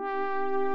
Música